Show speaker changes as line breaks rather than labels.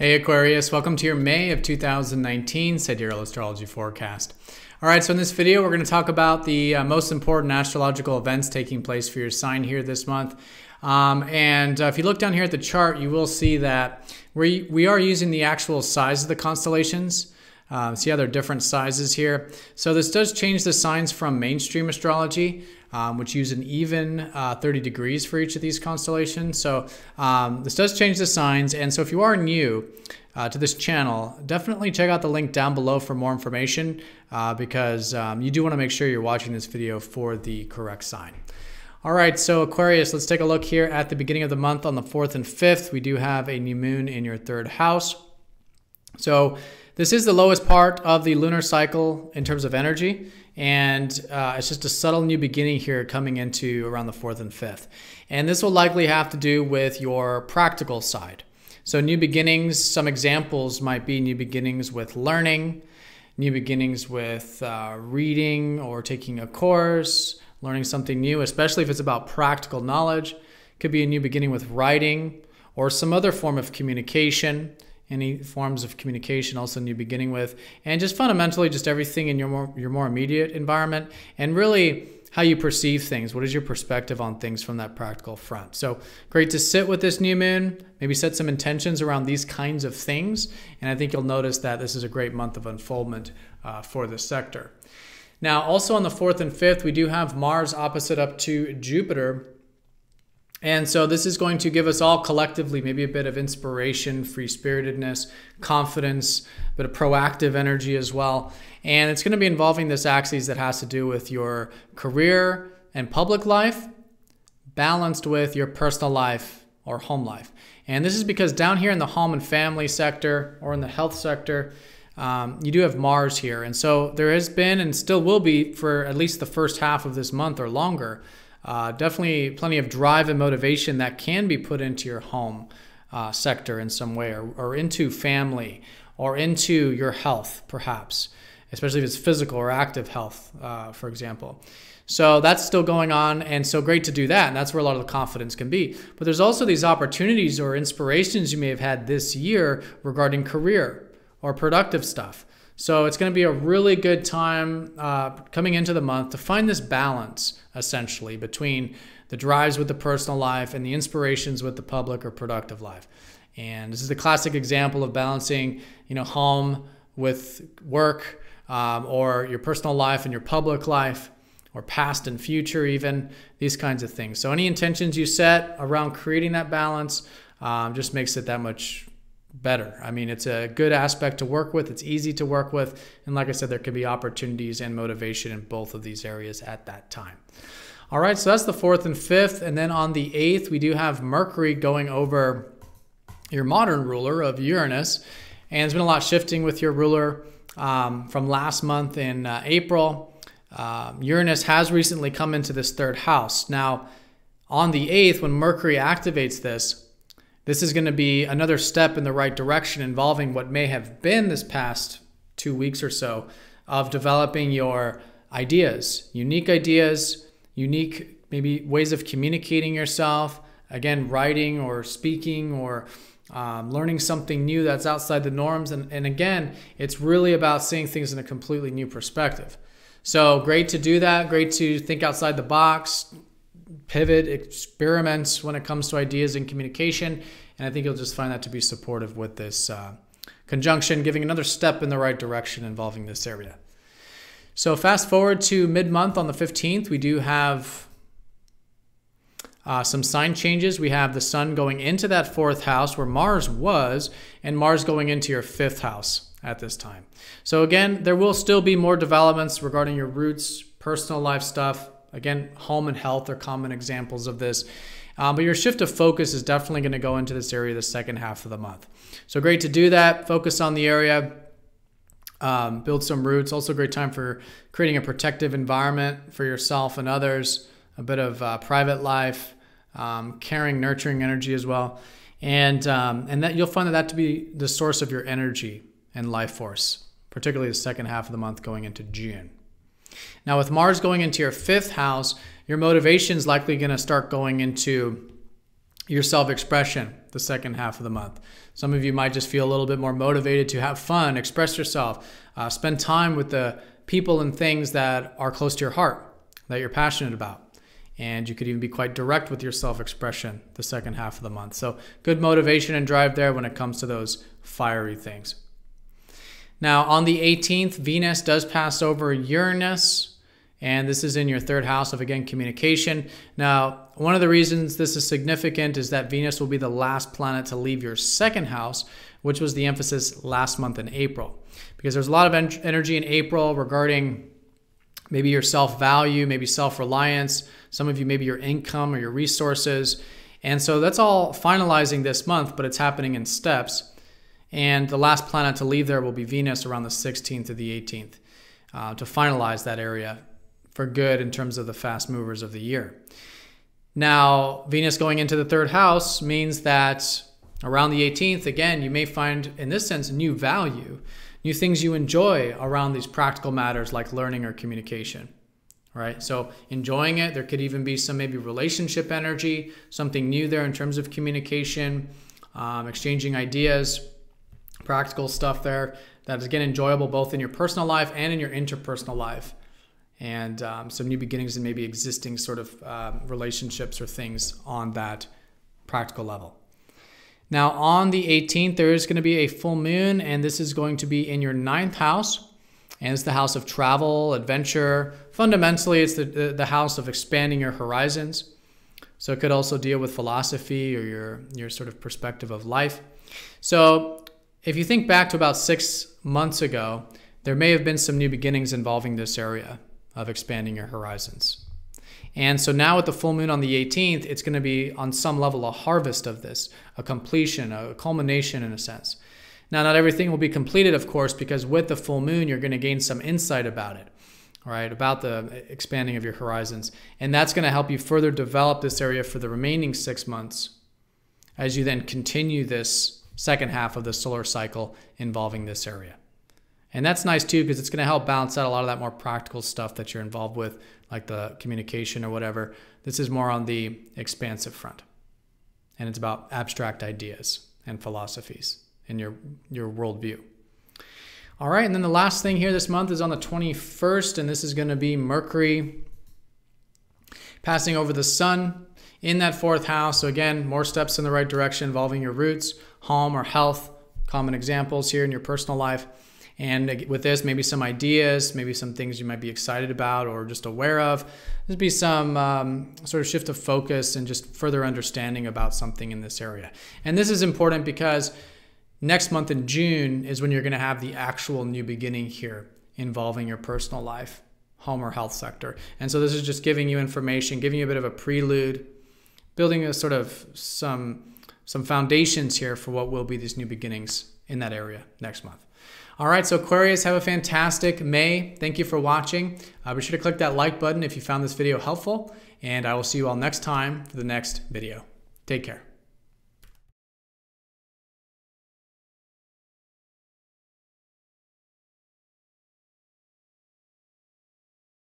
Hey Aquarius, welcome to your May of 2019 Sidereal Astrology Forecast. All right, so in this video, we're going to talk about the uh, most important astrological events taking place for your sign here this month. Um, and uh, if you look down here at the chart, you will see that we, we are using the actual size of the constellations. Uh, see how they're different sizes here. So this does change the signs from mainstream astrology um, which use an even uh, 30 degrees for each of these constellations. So um, this does change the signs. And so if you are new uh, to this channel, definitely check out the link down below for more information uh, because um, you do want to make sure you're watching this video for the correct sign. All right, so Aquarius, let's take a look here at the beginning of the month on the 4th and 5th. We do have a new moon in your third house. So this is the lowest part of the lunar cycle in terms of energy. And uh, it's just a subtle new beginning here coming into around the fourth and fifth. And this will likely have to do with your practical side. So, new beginnings, some examples might be new beginnings with learning, new beginnings with uh, reading or taking a course, learning something new, especially if it's about practical knowledge. Could be a new beginning with writing or some other form of communication any forms of communication also new beginning with. And just fundamentally just everything in your more your more immediate environment and really how you perceive things. What is your perspective on things from that practical front? So great to sit with this new moon. Maybe set some intentions around these kinds of things. And i think you'll notice that this is a great month of unfoldment uh, for this sector. Now also on the 4th and 5th we do have mars opposite up to jupiter and so this is going to give us all collectively maybe a bit of inspiration, free spiritedness, confidence, a bit of proactive energy as well. And it's going to be involving this axis that has to do with your career and public life, balanced with your personal life or home life. And this is because down here in the home and family sector or in the health sector, um, you do have Mars here. And so there has been and still will be for at least the first half of this month or longer uh, definitely plenty of drive and motivation that can be put into your home uh, sector in some way or, or into family or into your health, perhaps, especially if it's physical or active health, uh, for example. So that's still going on, and so great to do that. And that's where a lot of the confidence can be. But there's also these opportunities or inspirations you may have had this year regarding career or productive stuff. So it's going to be a really good time uh, coming into the month to find this balance, essentially, between the drives with the personal life and the inspirations with the public or productive life. And this is the classic example of balancing, you know, home with work, um, or your personal life and your public life, or past and future, even these kinds of things. So any intentions you set around creating that balance um, just makes it that much better. I mean, it's a good aspect to work with, it's easy to work with. And like I said, there could be opportunities and motivation in both of these areas at that time. All right, so that's the fourth and fifth. And then on the eighth, we do have Mercury going over your modern ruler of Uranus. And there's been a lot shifting with your ruler um, from last month in uh, April. Uh, Uranus has recently come into this third house. Now, on the 8th, when Mercury activates this, this is going to be another step in the right direction involving what may have been this past two weeks or so of developing your ideas, unique ideas, unique maybe ways of communicating yourself. Again, writing or speaking or um, learning something new that's outside the norms. And, and again, it's really about seeing things in a completely new perspective. So great to do that. Great to think outside the box, pivot, experiments when it comes to ideas and communication. And I think you'll just find that to be supportive with this uh, conjunction, giving another step in the right direction involving this area. So fast forward to mid-month on the 15th, we do have uh, some sign changes. We have the sun going into that fourth house where Mars was, and Mars going into your fifth house at this time. So again, there will still be more developments regarding your roots, personal life stuff, Again, home and health are common examples of this. Um, but your shift of focus is definitely going to go into this area the second half of the month. So great to do that. Focus on the area. Um, build some roots. Also, great time for creating a protective environment for yourself and others. A bit of uh, private life, um, caring, nurturing energy as well, and um, and that you'll find that that to be the source of your energy and life force, particularly the second half of the month going into June. Now, with Mars going into your fifth house, your motivation is likely going to start going into your self expression the second half of the month. Some of you might just feel a little bit more motivated to have fun, express yourself, uh, spend time with the people and things that are close to your heart, that you're passionate about. And you could even be quite direct with your self expression the second half of the month. So, good motivation and drive there when it comes to those fiery things. Now, on the 18th, Venus does pass over Uranus, and this is in your third house of again communication. Now, one of the reasons this is significant is that Venus will be the last planet to leave your second house, which was the emphasis last month in April. Because there's a lot of en- energy in April regarding maybe your self value, maybe self reliance, some of you, maybe your income or your resources. And so that's all finalizing this month, but it's happening in steps. And the last planet to leave there will be Venus around the 16th to the 18th uh, to finalize that area for good in terms of the fast movers of the year. Now, Venus going into the third house means that around the 18th, again, you may find, in this sense, new value, new things you enjoy around these practical matters like learning or communication. Right? So, enjoying it, there could even be some maybe relationship energy, something new there in terms of communication, um, exchanging ideas practical stuff there that is again enjoyable both in your personal life and in your interpersonal life and um, some new beginnings and maybe existing sort of uh, relationships or things on that practical level. Now on the 18th there is going to be a full moon and this is going to be in your ninth house and it's the house of travel adventure. Fundamentally it's the, the, house of expanding your horizons. So it could also deal with philosophy or your your sort of perspective of life. So if you think back to about six months ago, there may have been some new beginnings involving this area of expanding your horizons. And so now with the full moon on the 18th, it's going to be on some level a harvest of this, a completion, a culmination in a sense. Now, not everything will be completed, of course, because with the full moon, you're going to gain some insight about it, all right, about the expanding of your horizons. And that's going to help you further develop this area for the remaining six months as you then continue this second half of the solar cycle involving this area. And that's nice too because it's going to help balance out a lot of that more practical stuff that you're involved with, like the communication or whatever. This is more on the expansive front. And it's about abstract ideas and philosophies in your, your worldview. All right, and then the last thing here this month is on the 21st, and this is going to be Mercury passing over the Sun in that fourth house. So, again, more steps in the right direction involving your roots, home, or health. Common examples here in your personal life. And with this, maybe some ideas, maybe some things you might be excited about or just aware of. There'd be some um, sort of shift of focus and just further understanding about something in this area. And this is important because next month in June is when you're going to have the actual new beginning here involving your personal life, home or health sector. And so this is just giving you information, giving you a bit of a prelude building a sort of some some foundations here for what will be these new beginnings in that area next month. All right, so Aquarius, have a fantastic May. Thank you for watching. Uh, be sure to click that like button if you found this video helpful, and I will see you all next time for the next video. Take care.